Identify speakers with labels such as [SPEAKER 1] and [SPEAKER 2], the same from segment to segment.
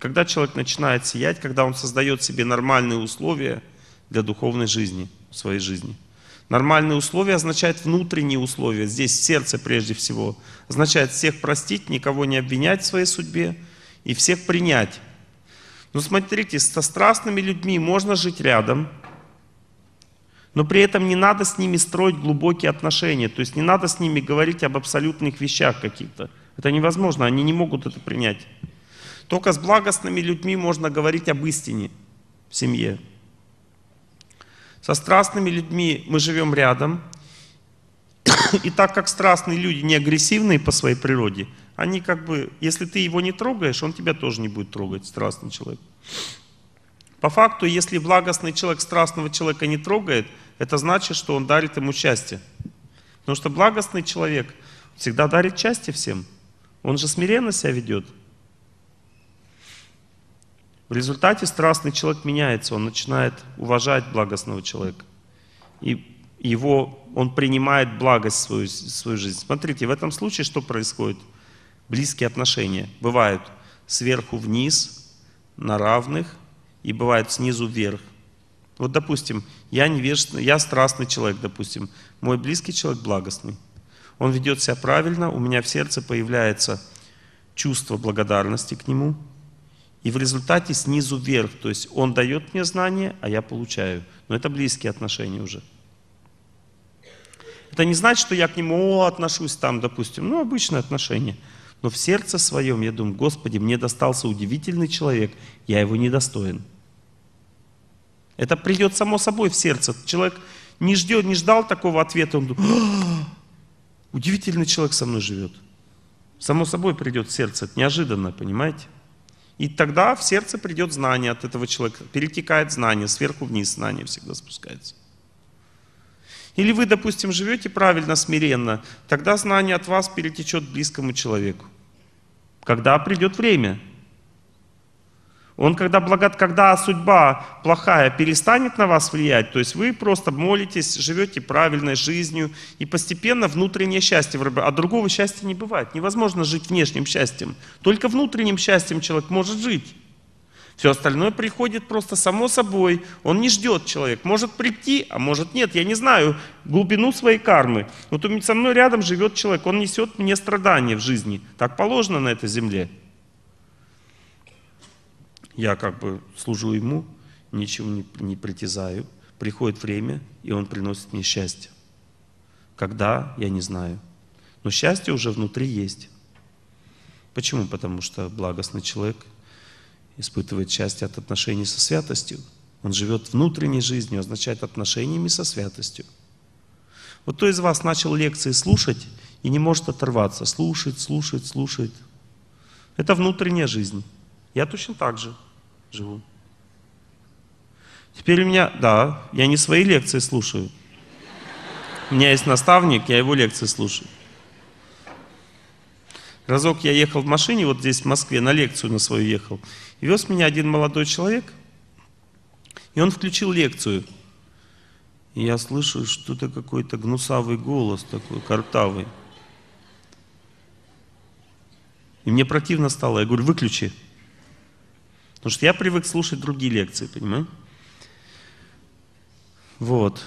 [SPEAKER 1] Когда человек начинает сиять, когда он создает себе нормальные условия для духовной жизни, своей жизни. Нормальные условия означает внутренние условия, здесь сердце прежде всего. Означает всех простить, никого не обвинять в своей судьбе и всех принять. Но смотрите, со страстными людьми можно жить рядом, но при этом не надо с ними строить глубокие отношения. То есть не надо с ними говорить об абсолютных вещах каких-то. Это невозможно, они не могут это принять. Только с благостными людьми можно говорить об истине в семье. Со страстными людьми мы живем рядом. И так как страстные люди не агрессивные по своей природе, они как бы, если ты его не трогаешь, он тебя тоже не будет трогать, страстный человек. По факту, если благостный человек страстного человека не трогает, это значит, что он дарит ему счастье. Потому что благостный человек всегда дарит счастье всем. Он же смиренно себя ведет. В результате страстный человек меняется, он начинает уважать благостного человека. И его, он принимает благость в свою, в свою жизнь. Смотрите, в этом случае что происходит? Близкие отношения. Бывают сверху вниз, на равных, и бывают снизу вверх. Вот, допустим, я невежественный, я страстный человек, допустим. Мой близкий человек благостный. Он ведет себя правильно, у меня в сердце появляется чувство благодарности к нему – и в результате снизу вверх, то есть он дает мне знания, а я получаю. Но это близкие отношения уже. Это не значит, что я к нему о, отношусь там, допустим, ну, обычное отношение. Но в сердце своем я думаю, Господи, мне достался удивительный человек, я его недостоин. Это придет само собой в сердце. Человек не ждет, не ждал такого ответа, он думает, «А, удивительный человек со мной живет. Само собой придет в сердце, это неожиданно, понимаете? И тогда в сердце придет знание от этого человека, перетекает знание, сверху вниз знание всегда спускается. Или вы, допустим, живете правильно, смиренно, тогда знание от вас перетечет близкому человеку. Когда придет время – он когда, благод, когда судьба плохая перестанет на вас влиять, то есть вы просто молитесь, живете правильной жизнью, и постепенно внутреннее счастье, а другого счастья не бывает. Невозможно жить внешним счастьем. Только внутренним счастьем человек может жить. Все остальное приходит просто само собой. Он не ждет человек. Может прийти, а может нет. Я не знаю глубину своей кармы. Вот со мной рядом живет человек, он несет мне страдания в жизни. Так положено на этой земле. Я как бы служу ему, ничего не, не притязаю. Приходит время, и он приносит мне счастье. Когда, я не знаю. Но счастье уже внутри есть. Почему? Потому что благостный человек испытывает счастье от отношений со святостью. Он живет внутренней жизнью, означает отношениями со святостью. Вот кто из вас начал лекции слушать и не может оторваться, слушает, слушает, слушает. Это внутренняя жизнь. Я точно так же живу. Теперь у меня, да, я не свои лекции слушаю. У меня есть наставник, я его лекции слушаю. Разок я ехал в машине, вот здесь в Москве, на лекцию на свою ехал. И вез меня один молодой человек, и он включил лекцию. И я слышу, что-то какой-то гнусавый голос такой, картавый. И мне противно стало. Я говорю, выключи. Потому что я привык слушать другие лекции, понимаете? Вот.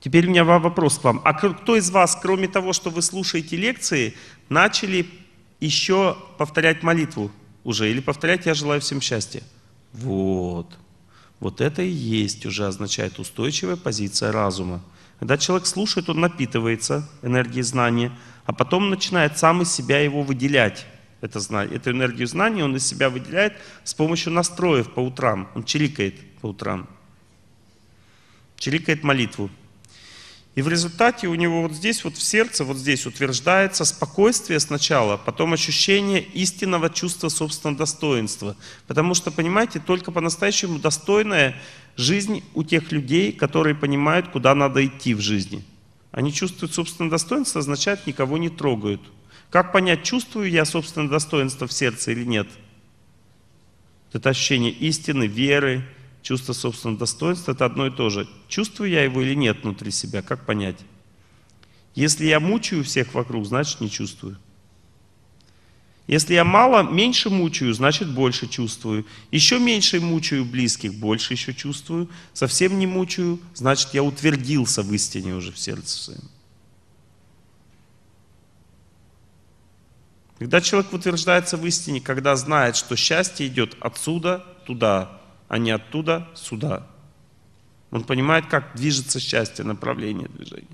[SPEAKER 1] Теперь у меня вопрос к вам. А кто из вас, кроме того, что вы слушаете лекции, начали еще повторять молитву уже? Или повторять «Я желаю всем счастья»? Вот. Вот это и есть уже означает устойчивая позиция разума. Когда человек слушает, он напитывается энергией знания, а потом начинает сам из себя его выделять. Это знание, эту энергию знания он из себя выделяет с помощью настроев по утрам. Он чирикает по утрам. Чирикает молитву. И в результате у него вот здесь, вот в сердце, вот здесь утверждается спокойствие сначала, потом ощущение истинного чувства собственного достоинства. Потому что, понимаете, только по-настоящему достойная жизнь у тех людей, которые понимают, куда надо идти в жизни. Они чувствуют собственное достоинство, означает, никого не трогают. Как понять, чувствую я собственное достоинство в сердце или нет? Это ощущение истины, веры, чувство собственного достоинства – это одно и то же. Чувствую я его или нет внутри себя, как понять? Если я мучаю всех вокруг, значит не чувствую. Если я мало, меньше мучаю, значит больше чувствую. Еще меньше мучаю близких, больше еще чувствую. Совсем не мучаю, значит я утвердился в истине уже в сердце своем. Когда человек утверждается в истине, когда знает, что счастье идет отсюда туда, а не оттуда сюда. Он понимает, как движется счастье, направление движения.